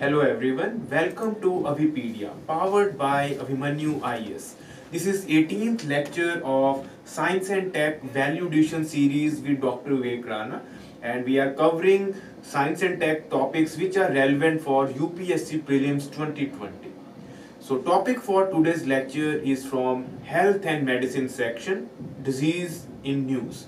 Hello everyone, welcome to Abhipedia, powered by Abhimanu IAS. This is 18th lecture of Science and Tech Value Addition series with Dr. Vivek Rana and we are covering science and tech topics which are relevant for UPSC Prelims 2020. So topic for today's lecture is from Health and Medicine section, Disease in News.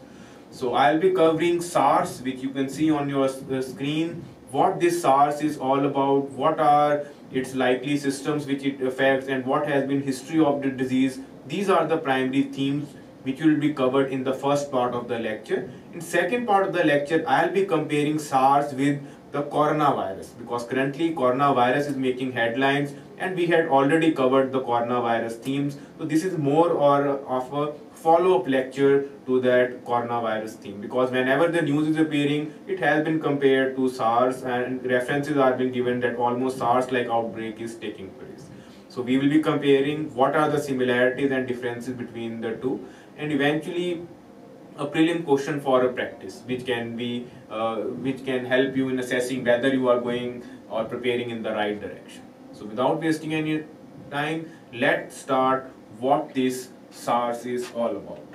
So I'll be covering SARS which you can see on your screen, what this SARS is all about, what are its likely systems which it affects and what has been history of the disease. These are the primary themes which will be covered in the first part of the lecture. In second part of the lecture, I'll be comparing SARS with the coronavirus because currently coronavirus is making headlines and we had already covered the coronavirus themes. So this is more or of a follow-up lecture to that coronavirus theme because whenever the news is appearing, it has been compared to SARS and references are being given that almost SARS-like outbreak is taking place. So we will be comparing what are the similarities and differences between the two and eventually a prelim question for a practice which can be uh, which can help you in assessing whether you are going or preparing in the right direction. So without wasting any time, let's start what this SARS is all about.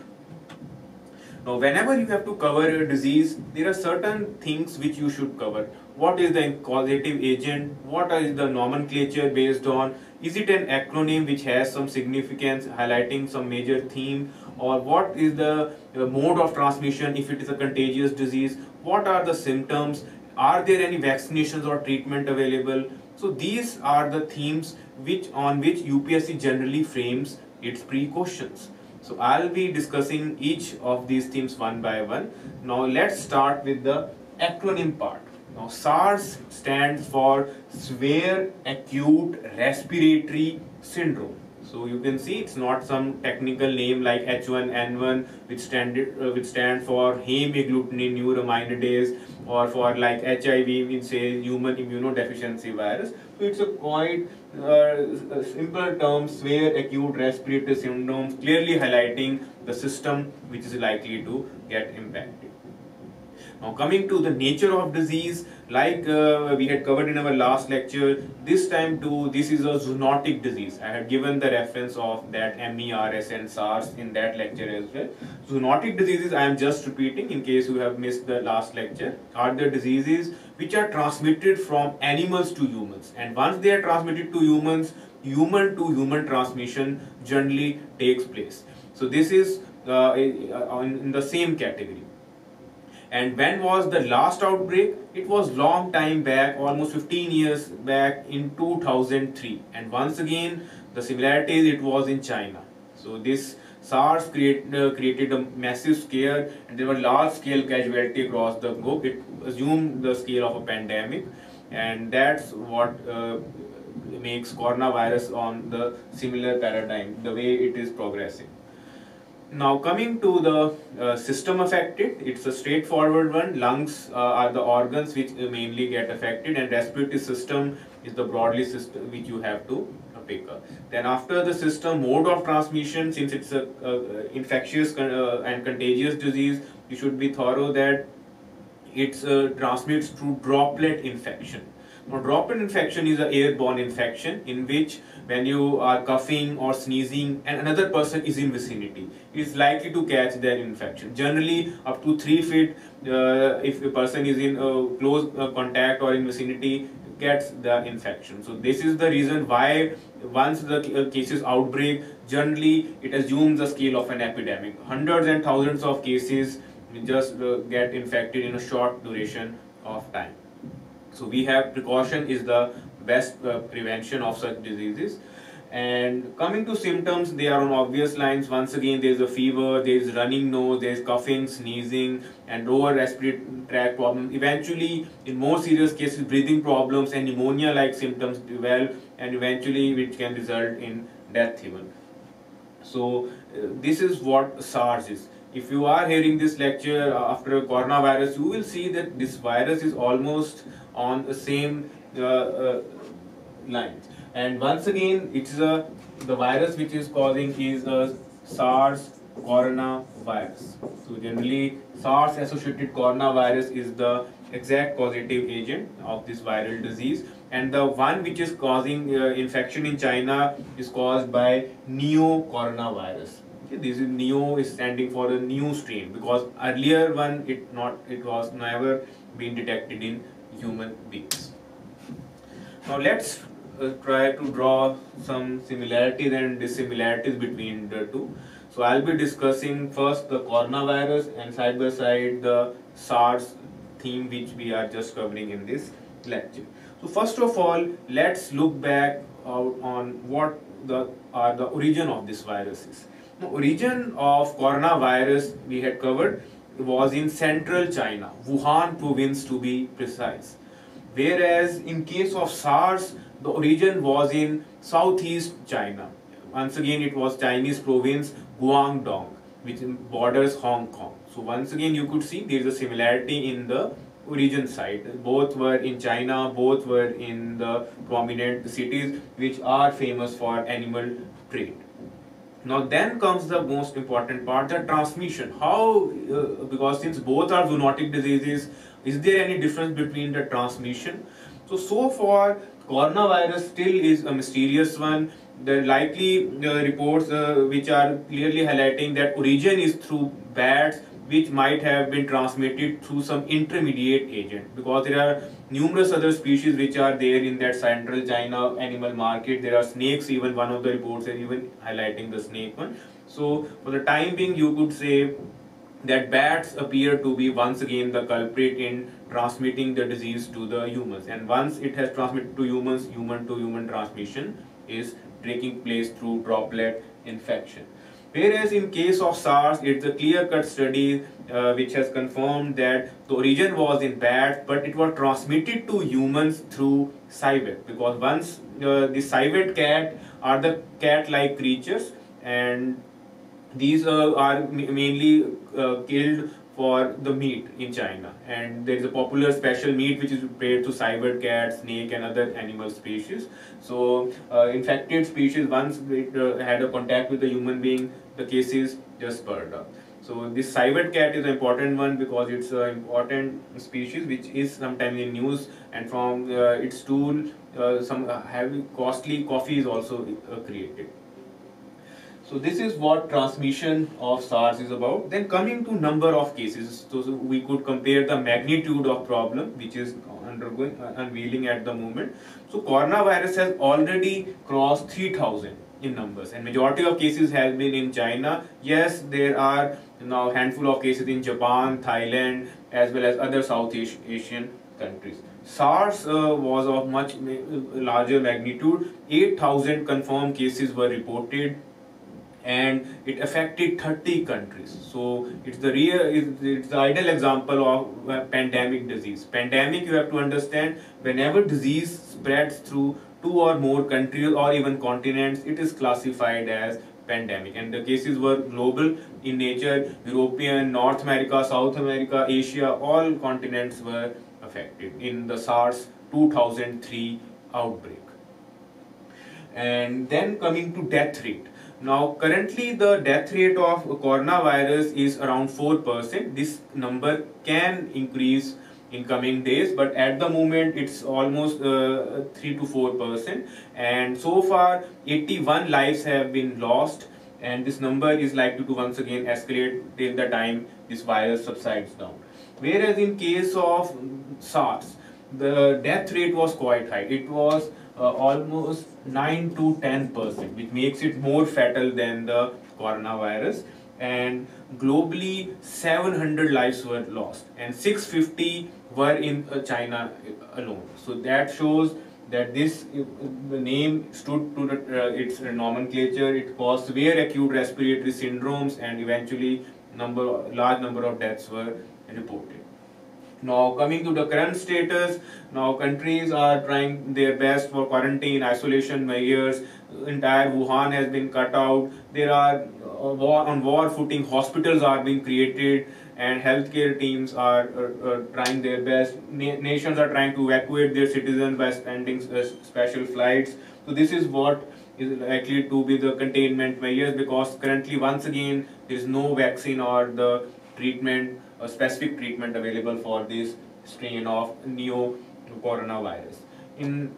Now, whenever you have to cover a disease, there are certain things which you should cover. What is the causative agent? What is the nomenclature based on? Is it an acronym which has some significance highlighting some major theme? Or what is the uh, mode of transmission if it is a contagious disease? What are the symptoms? Are there any vaccinations or treatment available? So these are the themes which on which UPSC generally frames its pre-questions. So I'll be discussing each of these themes one by one. Now let's start with the acronym part. Now SARS stands for Severe Acute Respiratory Syndrome. So you can see it's not some technical name like H1N1 which stand, uh, which stand for hemagglutinin neuraminidase or for like HIV we say human immunodeficiency virus. So it's a quite uh, simple term severe acute respiratory syndrome clearly highlighting the system which is likely to get impacted. Now coming to the nature of disease, like uh, we had covered in our last lecture, this time too, this is a zoonotic disease. I had given the reference of that MERS and SARS in that lecture as well. Zoonotic diseases, I am just repeating in case you have missed the last lecture, are the diseases which are transmitted from animals to humans. And once they are transmitted to humans, human to human transmission generally takes place. So this is uh, in the same category. And when was the last outbreak? It was long time back, almost 15 years back in 2003. And once again, the similarities it was in China. So this SARS create, uh, created a massive scare and there were large scale casualty across the globe. It assumed the scale of a pandemic and that's what uh, makes coronavirus on the similar paradigm, the way it is progressing. Now coming to the uh, system affected, it's a straightforward one. Lungs uh, are the organs which mainly get affected and respiratory system is the broadly system which you have to uh, pick up. Then after the system, mode of transmission, since it's a, infectious uh, and contagious disease, you should be thorough that it uh, transmits through droplet infection. Now droplet infection is an airborne infection in which when you are coughing or sneezing and another person is in vicinity. Is likely to catch that infection. Generally up to 3 feet uh, if a person is in uh, close uh, contact or in vicinity gets the infection. So this is the reason why once the uh, cases outbreak generally it assumes the scale of an epidemic. Hundreds and thousands of cases just uh, get infected in a short duration of time so we have precaution is the best uh, prevention of such diseases. And coming to symptoms, they are on obvious lines. Once again, there is a fever, there is running nose, there is coughing, sneezing, and lower respiratory tract problem. Eventually, in more serious cases, breathing problems and pneumonia-like symptoms develop, and eventually, which can result in death even. So, uh, this is what SARS is if you are hearing this lecture after coronavirus, you will see that this virus is almost on the same uh, uh, lines. And once again, it's a the virus which is causing is a SARS coronavirus. So generally SARS associated coronavirus is the exact causative agent of this viral disease and the one which is causing uh, infection in China is caused by neo coronavirus. Okay, this is neo is standing for a new strain because earlier one it not it was never been detected in human beings. Now let's uh, try to draw some similarities and dissimilarities between the two. So I'll be discussing first the coronavirus and side by side the SARS theme which we are just covering in this lecture. So first of all, let's look back on what the are the origin of this virus is. Origin of coronavirus we had covered was in central China, Wuhan province to be precise. Whereas in case of SARS, the origin was in southeast China. Once again, it was Chinese province Guangdong, which borders Hong Kong. So once again, you could see there is a similarity in the origin site. Both were in China, both were in the prominent cities which are famous for animal trade. Now then comes the most important part, the transmission. How, uh, because since both are zoonotic diseases, is there any difference between the transmission? So, so far coronavirus still is a mysterious one. The likely uh, reports uh, which are clearly highlighting that origin is through bats which might have been transmitted through some intermediate agent because there are numerous other species which are there in that central China animal market. There are snakes, even one of the reports are even highlighting the snake one. So for the time being, you could say that bats appear to be once again the culprit in transmitting the disease to the humans. And once it has transmitted to humans, human to human transmission is taking place through droplet infection. Whereas in case of SARS, it's a clear-cut study uh, which has confirmed that the origin was in bats, but it was transmitted to humans through civet. Because once uh, the civet cat are the cat-like creatures, and these uh, are mainly uh, killed for the meat in China and there is a popular special meat which is prepared to civet cat, snake and other animal species. So uh, infected species once it uh, had a contact with the human being the cases just burned up. So this civet cat is an important one because it's an important species which is sometimes in news and from uh, its stool uh, some uh, heavy costly coffee is also uh, created. So this is what transmission of SARS is about. Then coming to number of cases, so, so we could compare the magnitude of problem which is undergoing uh, unveiling at the moment. So coronavirus has already crossed 3000 in numbers and majority of cases has been in China. Yes, there are now handful of cases in Japan, Thailand as well as other South Asian countries. SARS uh, was of much larger magnitude. 8,000 confirmed cases were reported and it affected 30 countries. So it's the real, it's the ideal example of uh, pandemic disease. Pandemic, you have to understand, whenever disease spreads through two or more countries or even continents, it is classified as pandemic. And the cases were global in nature, European, North America, South America, Asia, all continents were affected in the SARS 2003 outbreak. And then coming to death rate now currently the death rate of coronavirus is around 4%. This number can increase in coming days but at the moment it's almost uh, 3 to 4% and so far 81 lives have been lost and this number is likely to once again escalate till the time this virus subsides down. Whereas in case of SARS, the death rate was quite high. It was uh, almost 9 to 10 percent which makes it more fatal than the coronavirus and globally 700 lives were lost and 650 were in uh, China alone. So that shows that this name stood to the, uh, its nomenclature. It caused severe acute respiratory syndromes and eventually number large number of deaths were reported now coming to the current status, now countries are trying their best for quarantine, isolation measures. Entire Wuhan has been cut out. There are uh, war, on war footing, hospitals are being created and healthcare teams are, trying their best. Na nations are trying to evacuate their citizens by sending uh, special flights. So this is what is likely to be the containment measures because currently once again there is no vaccine or the treatment a specific treatment available for this strain of neo coronavirus. In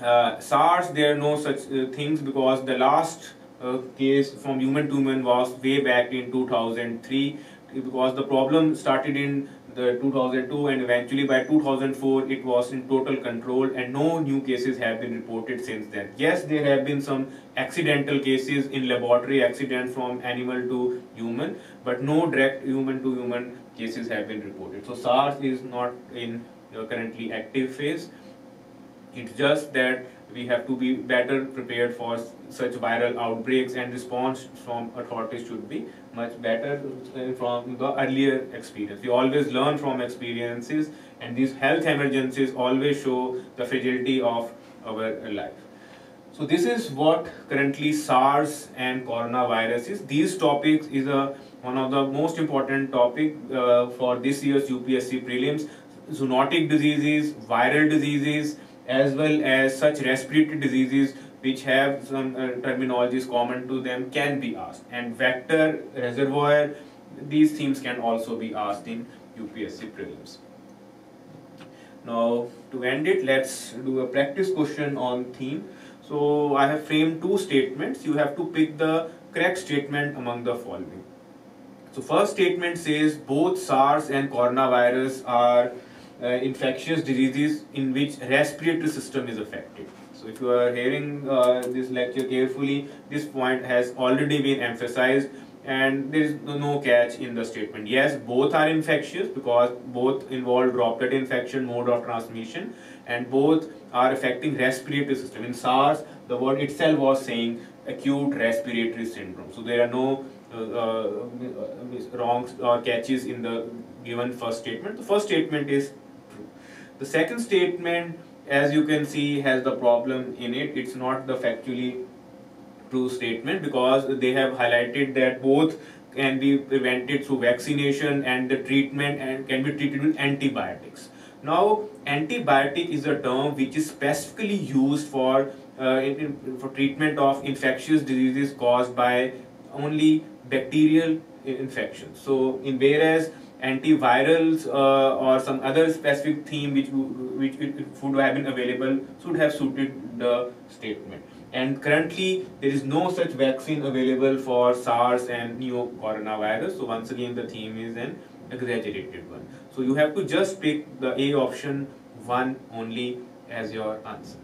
uh, SARS there are no such uh, things because the last uh, case from human to human was way back in 2003 because the problem started in the 2002 and eventually by 2004 it was in total control and no new cases have been reported since then. Yes, there have been some accidental cases in laboratory accident from animal to human but no direct human to human cases have been reported. So SARS is not in currently active phase. It's just that we have to be better prepared for such viral outbreaks and response from authorities should be much better from the earlier experience. We always learn from experiences and these health emergencies always show the fragility of our life. So this is what currently SARS and coronavirus is. These topics is a one of the most important topic uh, for this year's UPSC prelims. Zoonotic diseases, viral diseases, as well as such respiratory diseases which have some uh, terminologies common to them can be asked. And vector, reservoir, these themes can also be asked in UPSC prelims. Now to end it, let's do a practice question on theme. So I have framed two statements. You have to pick the correct statement among the following. So first statement says both SARS and coronavirus are uh, infectious diseases in which respiratory system is affected. So if you are hearing uh, this lecture carefully, this point has already been emphasized and there is no catch in the statement. Yes, both are infectious because both involve droplet infection mode of transmission and both are affecting respiratory system. In SARS, the word itself was saying acute respiratory syndrome. So there are no uh, uh, wrongs or catches in the given first statement. The first statement is. The second statement, as you can see, has the problem in it. It's not the factually true statement because they have highlighted that both can be prevented through vaccination and the treatment and can be treated with antibiotics. Now, antibiotic is a term which is specifically used for uh, in, in, for treatment of infectious diseases caused by only bacterial infections. So, in whereas antivirals uh, or some other specific theme which which would have been available should have suited the statement. And currently, there is no such vaccine available for SARS and new coronavirus. So once again, the theme is an exaggerated one. So you have to just pick the A option one only as your answer.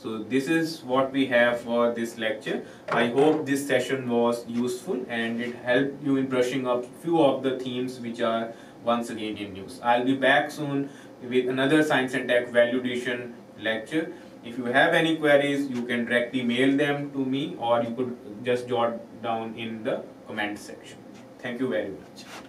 So this is what we have for this lecture. I hope this session was useful and it helped you in brushing up few of the themes which are once again in news. I'll be back soon with another science and tech value addition lecture. If you have any queries, you can directly mail them to me or you could just jot down in the comment section. Thank you very much.